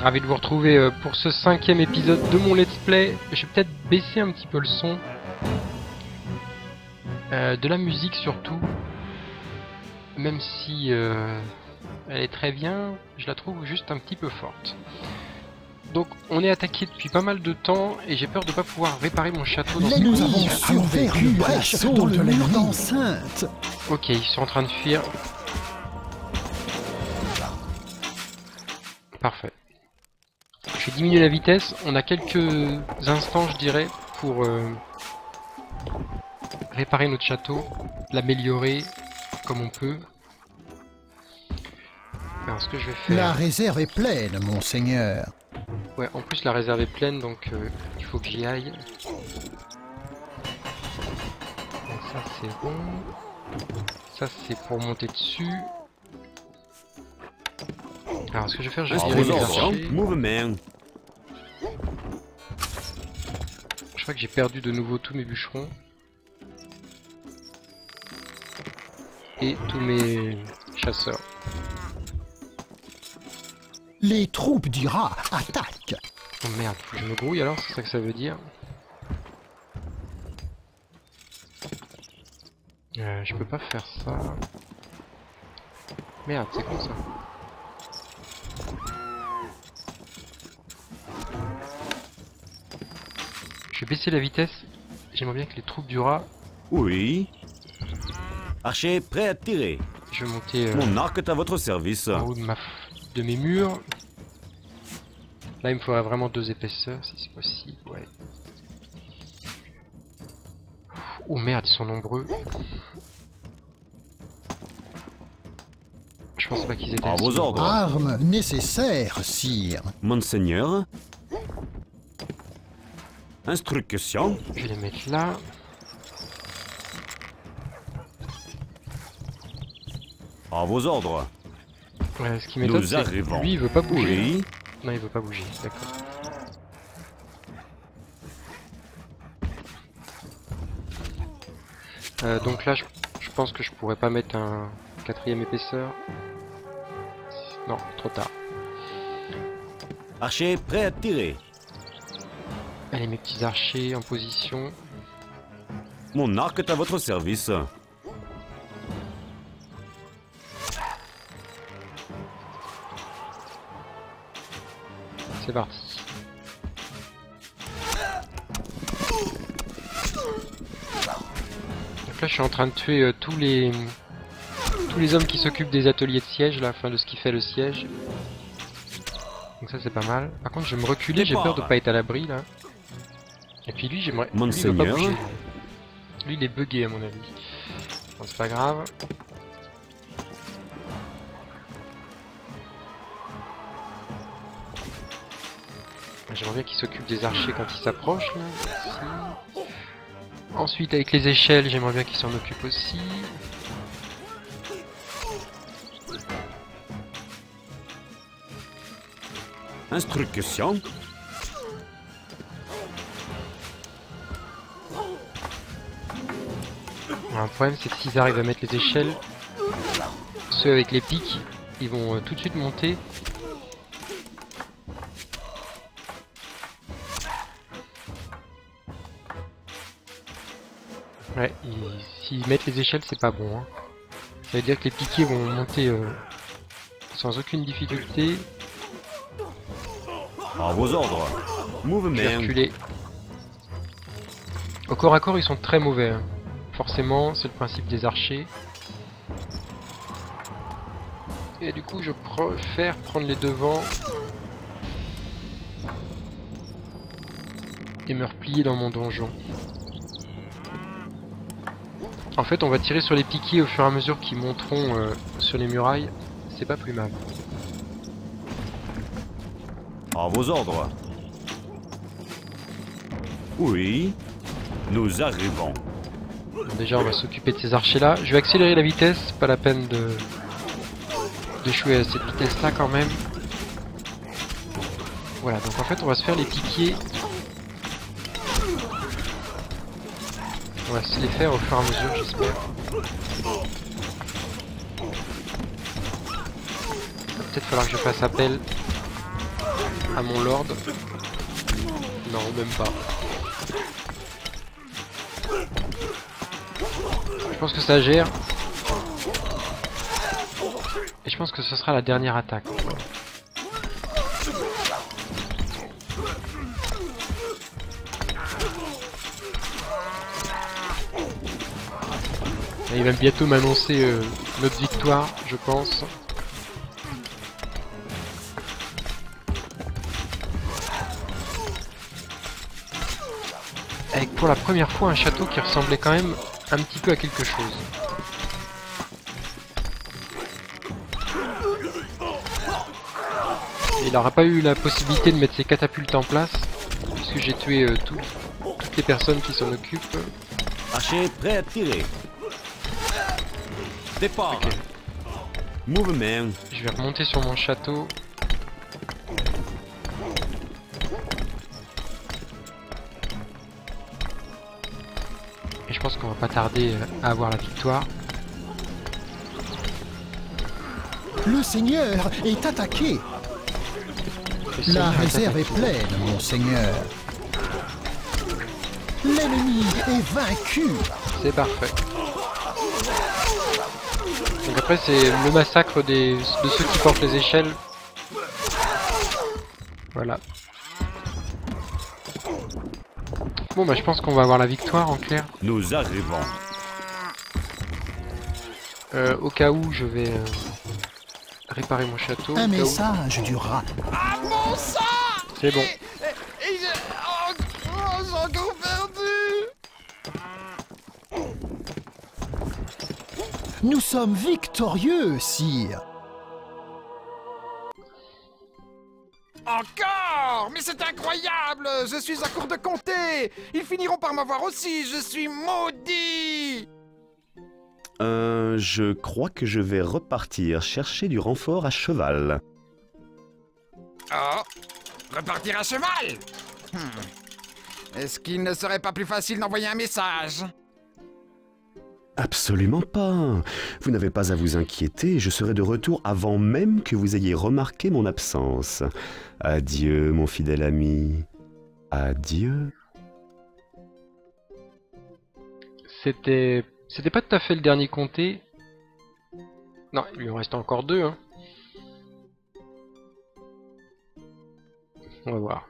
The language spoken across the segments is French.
ravi de vous retrouver euh, pour ce cinquième épisode de mon let's play. Je vais peut-être baisser un petit peu le son. Euh, de la musique surtout. Même si euh, elle est très bien, je la trouve juste un petit peu forte. Donc on est attaqué depuis pas mal de temps et j'ai peur de pas pouvoir réparer mon château dans ce Nous coin. avons survécu une brèche dans le mur d'enceinte. Ok, ils sont en train de fuir. Parfait. Je vais diminuer la vitesse. On a quelques instants, je dirais, pour euh, réparer notre château, l'améliorer comme on peut. Alors, ce que je vais faire... La réserve est pleine, monseigneur. Ouais, en plus la réserve est pleine, donc euh, il faut que j'y aille. Ça c'est bon. Ça c'est pour monter dessus. Alors ce que je vais faire, je vais archers. mouvement. Je crois que j'ai perdu de nouveau tous mes bûcherons. Et tous mes chasseurs. Les troupes du rat attaquent. Oh merde, faut que je me grouille alors, c'est ça que ça veut dire. Euh, je peux pas faire ça. Merde, c'est con ça. Baisser la vitesse. J'aimerais bien que les troupes du rat, Oui. Archer prêt à tirer. je vais monter euh, Mon arc est à votre service. en haut de, ma f- de mes murs. Là, il me faudrait vraiment deux épaisseurs, si c'est possible, ouais. Oh merde, ils sont nombreux. Je pensais pas qu'ils étaient À vos ordres. Armes nécessaires, sire. Monseigneur. Instruction. Je vais les mettre là. À vos ordres. Ouais, ce qui m'étonne, c'est que lui, il veut pas bouger. Oui. Non, il veut pas bouger, d'accord. Euh, donc là, je, je pense que je pourrais pas mettre un quatrième épaisseur. Non, trop tard. Archer prêt à tirer. Allez, mes petits archers en position. Mon arc est à votre service. C'est parti. Donc là, je suis en train de tuer euh, tous les tous les hommes qui s'occupent des ateliers de siège, là, enfin de ce qui fait le siège. Donc ça, c'est pas mal. Par contre, je vais me reculer, j'ai peur de pas être à l'abri là. Et puis lui, j'aimerais. lui, Monseigneur. bouger. Lui, il est bugué à mon avis. Bon, c'est pas grave. J'aimerais bien qu'il s'occupe des archers quand ils s'approchent. là. Ici. Ensuite, avec les échelles, j'aimerais bien qu'il s'en occupe aussi. Instruction. Un problème, c'est que s'ils arrivent à mettre les échelles, ceux avec les pics, ils vont euh, tout de suite monter. Ouais, ils- s'ils mettent les échelles, c'est pas bon. hein. Ça veut dire que les piquets vont monter euh, sans aucune difficulté. À vos ordres. Mouvement. Au corps à corps, ils sont très mauvais. hein. Forcément, c'est le principe des archers. Et du coup, je préfère prendre les devants. Et me replier dans mon donjon. En fait, on va tirer sur les piquets au fur et à mesure qu'ils monteront euh, sur les murailles. C'est pas plus mal. À vos ordres. Oui. Nous arrivons. Déjà, on va s'occuper de ces archers-là. Je vais accélérer la vitesse, pas la peine de d'échouer à cette vitesse-là quand même. Voilà, donc en fait, on va se faire les piquiers. On va se les faire au fur et à mesure, j'espère. peut-être falloir que je fasse appel à mon lord. Non, même pas. Pense que ça gère. Et je pense que ce sera la dernière attaque. Il va bientôt m'annoncer euh, notre victoire, je pense. Avec pour la première fois un château qui ressemblait quand même un petit peu à quelque chose. Il n'aura pas eu la possibilité de mettre ses catapultes en place, puisque j'ai tué euh, tout- toutes les personnes qui s'en occupent. Archer prêt à tirer. Départ. Mouvement. Je vais remonter sur mon château. Pense qu'on va pas tarder euh, à avoir la victoire. Le Seigneur est attaqué. La est réserve est pleine, mon Seigneur. L'ennemi est vaincu. C'est parfait. Donc après c'est le massacre des, de ceux qui portent les échelles. Voilà. Bon bah je pense qu'on va avoir la victoire en clair. Nous arrivons. Euh, au cas où je vais euh, réparer mon château. au Un cas où. message du rat. Ah mon sang C'est bon. Et, et je... Oh, oh, j'ai encore perdu Nous sommes victorieux, sire. Encore Mais c'est incroyable Je suis à court de compter Ils finiront par m'avoir aussi Je suis maudit Euh, je crois que je vais repartir chercher du renfort à cheval. Oh Repartir à cheval Hmm. Est-ce qu'il ne serait pas plus facile d'envoyer un message? Absolument pas. Vous n'avez pas à vous inquiéter, je serai de retour avant même que vous ayez remarqué mon absence. Adieu, mon fidèle ami. Adieu. C'était. C'était pas tout à fait le dernier comté. Non, il lui en reste encore deux. Hein. On va voir.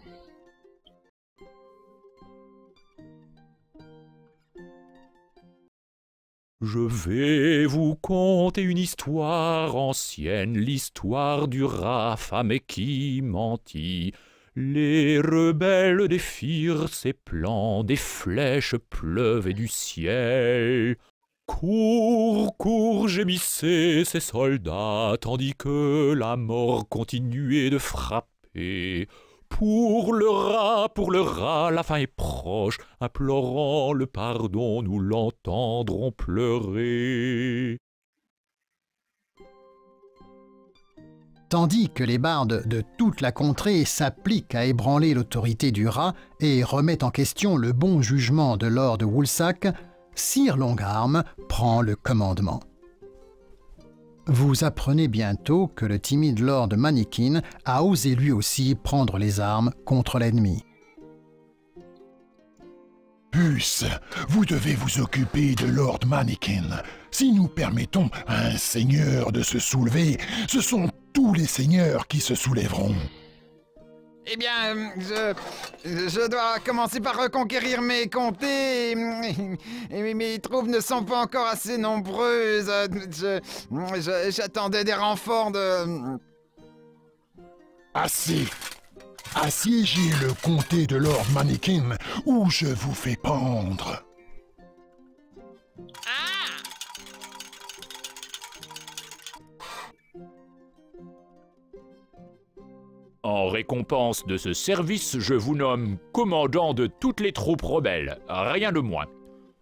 Je vais vous conter une histoire ancienne, l'histoire du rat qui mentit. Les rebelles défirent ses plans, des flèches pleuvaient du ciel. Cours, cours, gémissaient ces soldats, tandis que la mort continuait de frapper. Pour le rat, pour le rat, la fin est proche, implorant le pardon, nous l'entendrons pleurer. Tandis que les bardes de toute la contrée s'appliquent à ébranler l'autorité du rat et remettent en question le bon jugement de Lord Woolsack, Sir Longarm prend le commandement. Vous apprenez bientôt que le timide Lord Manikin a osé lui aussi prendre les armes contre l'ennemi. Puce, vous devez vous occuper de Lord Mannequin. Si nous permettons à un seigneur de se soulever, ce sont tous les seigneurs qui se soulèveront. Eh bien, je, je dois commencer par reconquérir mes comtés. Et mes- troupes ne sont pas encore assez nombreuses. J'attendais des renforts de... Assez. Assiégez le comté de Lord Mannequin ou je vous fais pendre. En récompense de ce service, je vous nomme commandant de toutes les troupes rebelles, rien de moins.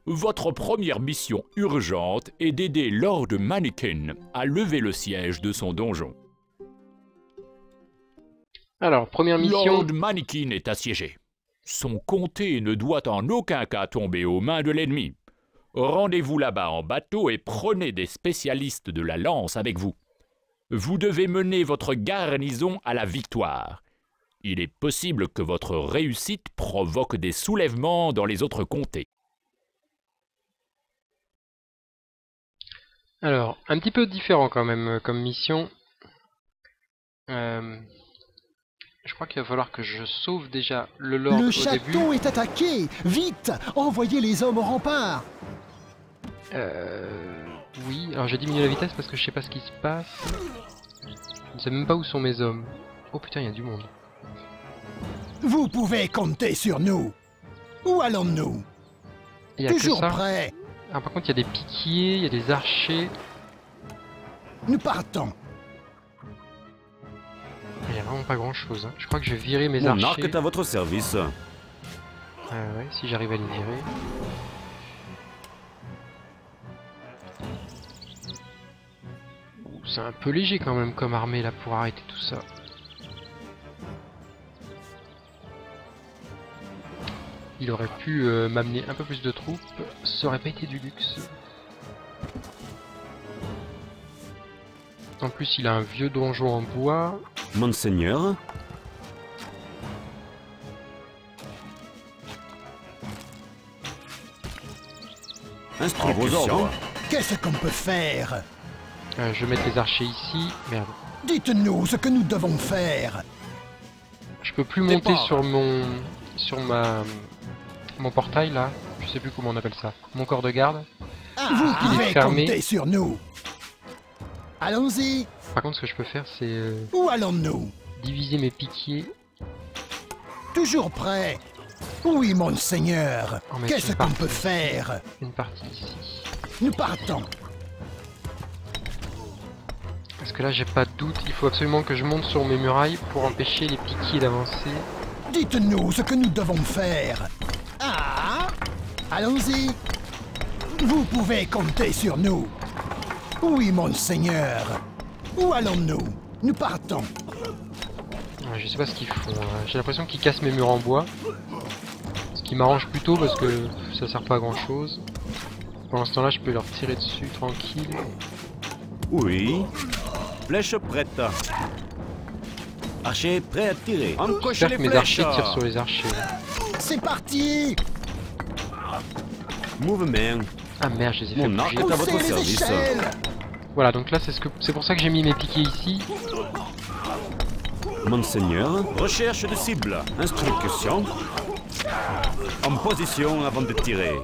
Votre première mission urgente est d'aider Lord Mannequin à lever le siège de son donjon. Alors, première mission. Lord Mannequin est assiégé. Son comté ne doit en aucun cas tomber aux mains de l'ennemi. Rendez-vous là-bas en bateau et prenez des spécialistes de la lance avec vous. Vous devez mener votre garnison à la victoire. il est possible que votre réussite provoque des soulèvements dans les autres comtés. Alors, un petit peu différent quand même euh, comme mission. Euh, je crois qu'il va falloir que je sauve déjà le Lord Le au château début. est attaqué Vite Envoyez les hommes au rempart Euh, oui, alors j'ai diminué la vitesse parce que je sais pas ce qui se passe. Je ne sais même pas où sont mes hommes. Oh putain, il y a du monde. Vous pouvez compter sur nous Où allons-nous? Il y a que Toujours ça. prêts Ah, par contre, il y a des piquiers, il y a des archers. Nous partons Il y a vraiment pas grand chose. Je crois que je vais virer mes Mon archers. arc est à votre service. Ah ouais, si j'arrive à les virer. C'est un peu léger quand même comme armée là pour arrêter tout ça. Il aurait pu euh, m'amener un peu plus de troupes, ça aurait pas été du luxe. En plus il a un vieux donjon en bois, Monseigneur, À vos instruction. ordres. Qu'est-ce qu'on peut faire? Euh, je vais mettre les archers ici, merde. Dites-nous ce que nous devons faire Je peux plus monter Départ. sur mon sur ma mon portail là. Je sais plus comment on appelle ça. Mon corps de garde. Ah, il Vous est pouvez fermé. compter sur nous Allons-y Par contre, ce que je peux faire, c'est euh, Où allons-nous? diviser mes piquiers. Toujours prêts Oui, monseigneur Oh, Qu'est-ce qu'on peut faire? Une partie ici. Nous partons que là, j'ai pas de doute. Il faut absolument que je monte sur mes murailles pour empêcher les piquiers d'avancer. Dites-nous ce que nous devons faire. Ah Allons-y. Vous pouvez compter sur nous. Oui, monseigneur. Où allons-nous? Nous partons. Ouais, Je sais pas ce qu'ils font. là. J'ai l'impression qu'ils cassent mes murs en bois. Ce qui m'arrange plutôt parce que ça sert pas à grand chose. Pendant ce temps-là, je peux leur tirer dessus tranquille. Oui. Flèche prête. Archer prêt à tirer. Encochez J'espère les que mes archers tirent sur les archers. C'est parti Mouvement. Ah merde, je les ai fait Mon arc est à votre service. Voilà, donc là, c'est ce que c'est pour ça que j'ai mis mes piquets ici. Monseigneur. Recherche de cible. Instruction. En position avant de tirer.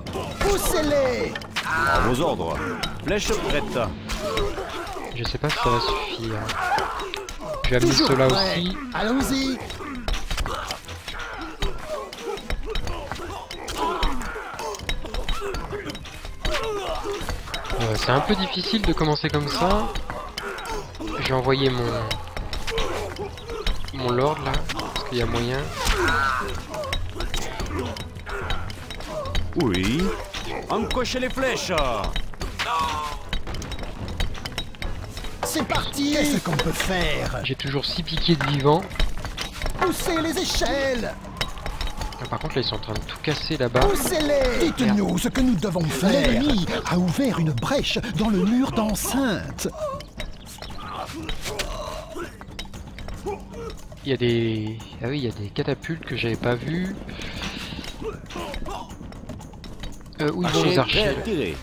Poussez-les À vos ordres. Flèche prête. Je sais pas si ça va suffire. Je vais amener prêts. aussi. Allons-y Euh, c'est un peu difficile de commencer comme ça. J'ai envoyé mon mon lord là, parce qu'il y a moyen. Oui. Encochez les flèches. C'est parti Qu'est-ce qu'on peut faire? J'ai toujours 6 piquets de vivants. Poussez les échelles Ah, par contre là ils sont en train de tout casser là-bas. Poussez-les Dites-nous ce que nous devons faire. L'ennemi a ouvert une brèche dans le mur d'enceinte. Il y a des. Ah oui, il y a des catapultes que j'avais pas vues. Euh, où ils vont les archers.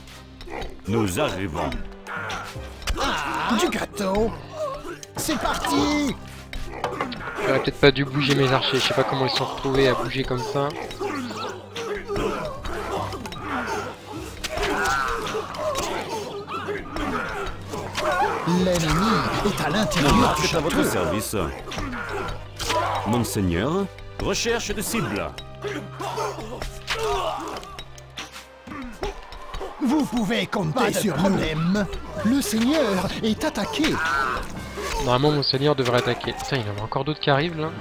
Nous arrivons. Du gâteau C'est parti J'aurais peut-être pas dû bouger mes archers, je sais pas comment ils se sont retrouvés à bouger comme ça. L'ennemi est à l'intérieur du à votre service. Monseigneur. Recherche de cible. Vous pouvez compter sur problème. Le seigneur est attaqué. Normalement mon seigneur devrait attaquer. Putain, il y en a encore d'autres qui arrivent là.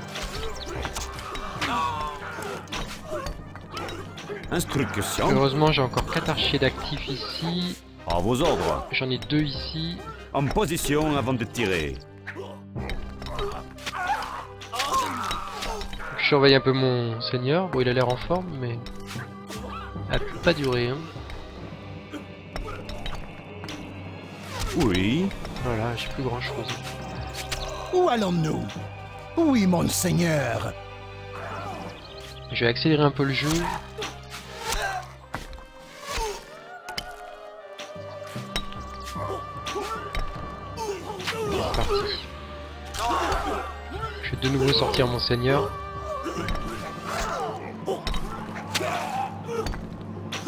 Instruction. Heureusement j'ai encore 4 archers d'actifs ici. À vos ordres. J'en ai deux ici. En position avant de tirer. Je surveille un peu mon seigneur. Bon il a l'air en forme mais... Ça peut pas durer hein. Oui. Voilà, j'ai plus grand chose. Où allons-nous? Oui, monseigneur. Je vais accélérer un peu le jeu. C'est parti. Je vais de nouveau sortir mon seigneur.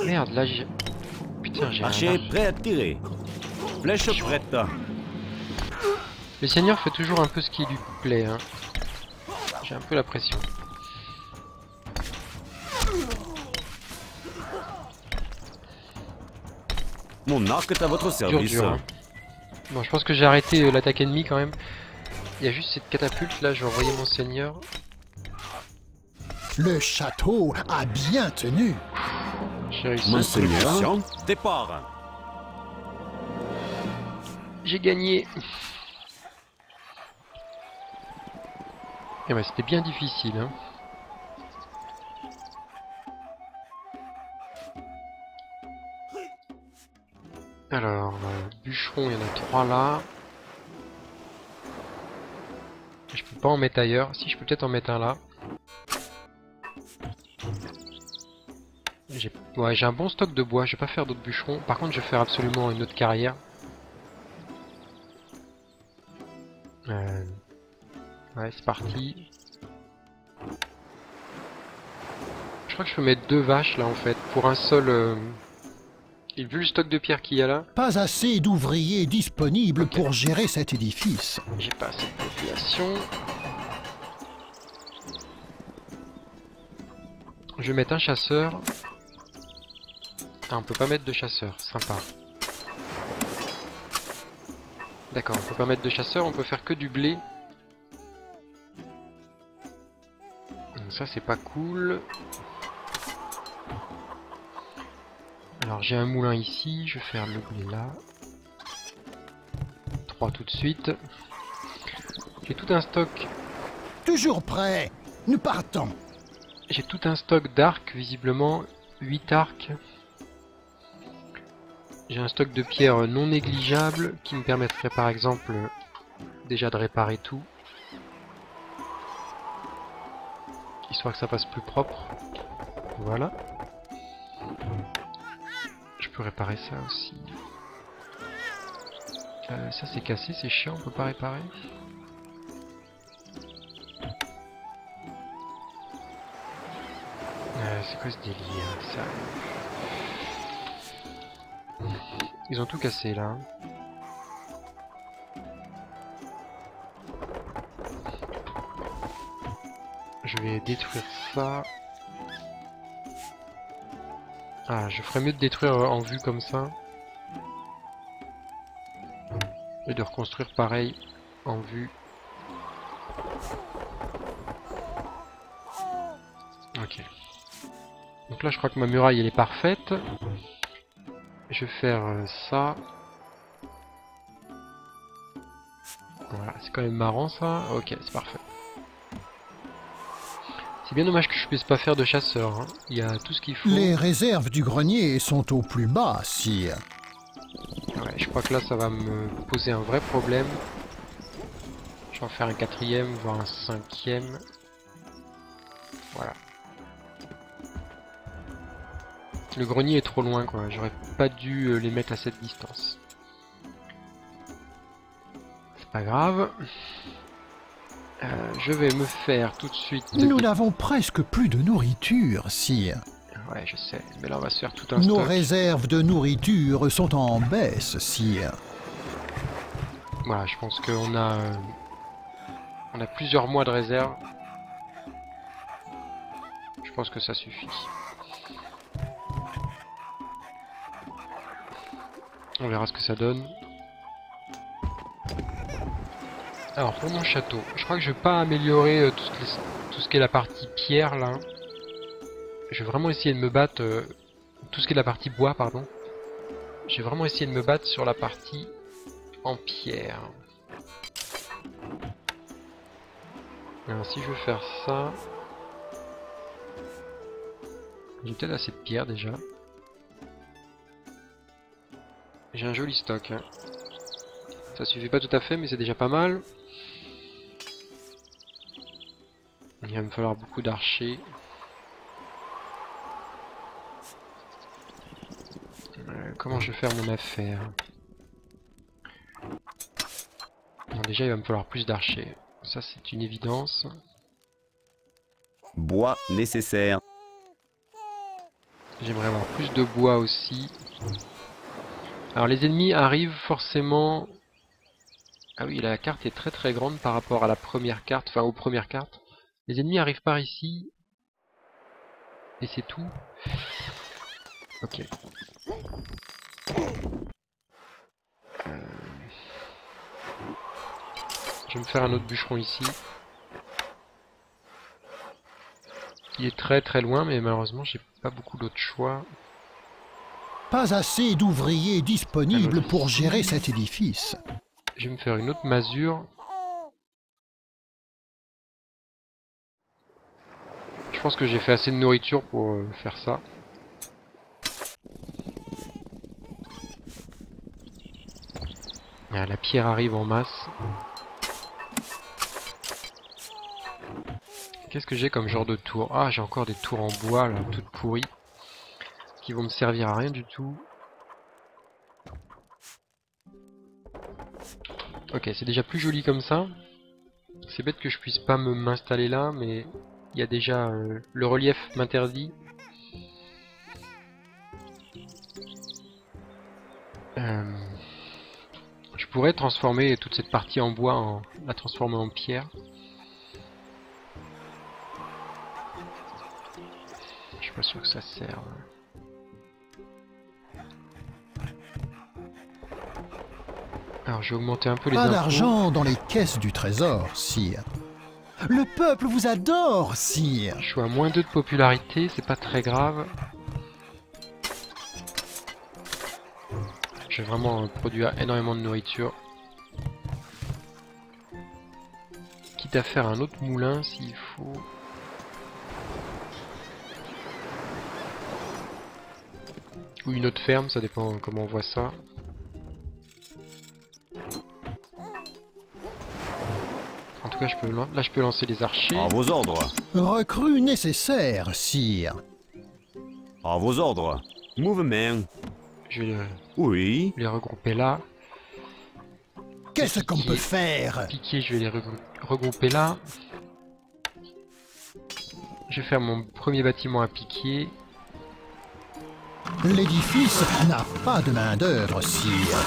Merde, là j'ai... Putain, j'ai un... Archer prêt à tirer. Flèche prête. Le seigneur fait toujours un peu ce qui lui plaît. Hein. J'ai un peu la pression. Mon arc est à votre service. dur. hein. Bon, je pense que j'ai arrêté euh, l'attaque ennemie quand même. Il y a juste cette catapulte là, je vais envoyer mon seigneur. Le château a bien tenu. J'ai réussi. Monseigneur. Départ. J'ai gagné. Eh ben, c'était bien difficile. Hein. Alors, euh, bûcheron, il y en a trois là. Je peux pas en mettre ailleurs. Si, je peux peut-être en mettre un là. J'ai un bon stock de bois. Je vais pas faire d'autres bûcherons. Par contre, je vais faire absolument une autre carrière. Euh, Ouais, c'est parti. Je crois que je peux mettre deux vaches là en fait, pour un seul... euh, Et vu le stock de pierre qu'il y a là, Pas assez d'ouvriers disponibles pour gérer cet édifice. j'ai pas assez de population. Je vais mettre un chasseur. Ah, on peut pas mettre de chasseur, sympa. D'accord, on peut pas mettre de chasseur, on peut faire que du blé. Donc ça c'est pas cool. Alors j'ai un moulin ici, je vais faire le blé là. 3 tout de suite. J'ai tout un stock, Toujours prêt. Nous partons. j'ai tout un stock d'arcs visiblement, 8 arcs. J'ai un stock de pierres non négligeable qui me permettrait par exemple déjà de réparer tout. Histoire que ça fasse plus propre. Voilà. Je peux réparer ça aussi. Euh, ça c'est cassé, c'est chiant, on peut pas réparer. Euh, c'est quoi ce délire ça? Ils ont tout cassé là. Je vais détruire ça. Ah, je ferais mieux de détruire euh, en vue comme ça. Et de reconstruire pareil en vue. Ok. Donc là, je crois que ma muraille, elle est parfaite. Je vais faire euh, ça. Voilà, c'est quand même marrant ça. Ok, c'est parfait. C'est bien dommage que je puisse pas faire de chasseur. hein. Il y a tout ce qu'il faut. Les réserves du grenier sont au plus bas, sire. Ouais, je crois que là, ça va me poser un vrai problème. Je vais en faire un quatrième, voire un cinquième. Voilà. Le grenier est trop loin, quoi. J'aurais pas dû euh, les mettre à cette distance. C'est pas grave. Euh, je vais me faire tout de suite... Nous n'avons presque plus de nourriture, sire. Ouais, je sais. Mais là, on va se faire tout un Nos stock. réserves de nourriture sont en baisse, sire. Voilà, je pense qu'on a... euh, On a plusieurs mois de réserve. Je pense que ça suffit. On verra ce que ça donne. Alors pour mon château, je crois que je vais pas améliorer euh, tout, ce qui est, la partie pierre là. Je vais vraiment essayer de me battre... euh, tout ce qui est la partie bois, pardon. Je vais vraiment essayer de me battre sur la partie en pierre. Alors si je veux faire ça... J'ai peut-être assez de pierre déjà. J'ai un joli stock. hein. Ça suffit pas tout à fait mais c'est déjà pas mal. Il va me falloir beaucoup d'archers. Euh, comment je vais faire mon affaire? Bon, déjà, il va me falloir plus d'archers. Ça, c'est une évidence. Bois nécessaire. J'aimerais avoir plus de bois aussi. Alors, les ennemis arrivent forcément... Ah oui, la carte est très très grande par rapport à la première carte, enfin aux premières cartes. Les ennemis arrivent par ici. Et c'est tout. Ok. Euh, Je vais me faire un autre bûcheron ici. Il est très très loin, mais malheureusement j'ai pas beaucoup d'autres choix. Pas assez d'ouvriers disponibles pour gérer cet édifice. Je vais me faire une autre masure. Je pense que j'ai fait assez de nourriture pour euh, faire ça. Ah, la pierre arrive en masse. Qu'est-ce que j'ai comme genre de tour? Ah, j'ai encore des tours en bois, là, toutes pourries. Qui vont me servir à rien du tout. Ok, c'est déjà plus joli comme ça. C'est bête que je puisse pas m'installer là, mais il y a déjà euh, le relief m'interdit. Euh, je pourrais transformer toute cette partie en bois, en, la transformer en pierre. Je suis pas sûr que ça serve. Alors je vais augmenter un peu les Pas impôts. d'argent dans les caisses du trésor, sire. Le peuple vous adore, sire. Je suis à moins 2 de popularité, c'est pas très grave. Je vais vraiment produire énormément de nourriture. Quitte à faire un autre moulin s'il faut. Ou une autre ferme, ça dépend comment on voit ça. Je peux, là je peux lancer les archers. À vos ordres. Recrue nécessaire, sire. À vos ordres. Mouvement. Je vais le- Oui. les regrouper là. Qu'est-ce qu'on peut faire? Piquer, je vais les regrou- regrouper là. Je vais faire mon premier bâtiment à piquer. L'édifice n'a pas de main-d'œuvre, sire.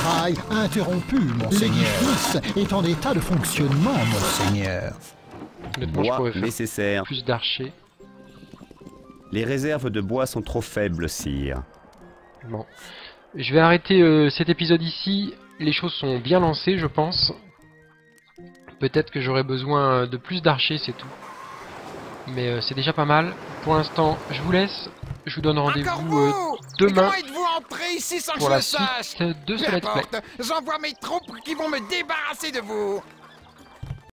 Travail interrompu, monseigneur. L'édifice est en état de fonctionnement, monseigneur. Bois pourrais faire nécessaire. plus d'archers. Les réserves de bois sont trop faibles, sire. Bon. Je vais arrêter euh, cet épisode ici. Les choses sont bien lancées, je pense. Peut-être que j'aurai besoin de plus d'archers, c'est tout. Mais euh, c'est déjà pas mal. Pour l'instant, je vous laisse. Je vous donne rendez-vous euh, demain Comment êtes-vous entré ici sans que je le sache de ce j'envoie mes troupes qui vont me débarrasser de vous